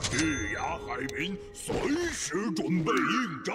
巨牙海民随时准备应战。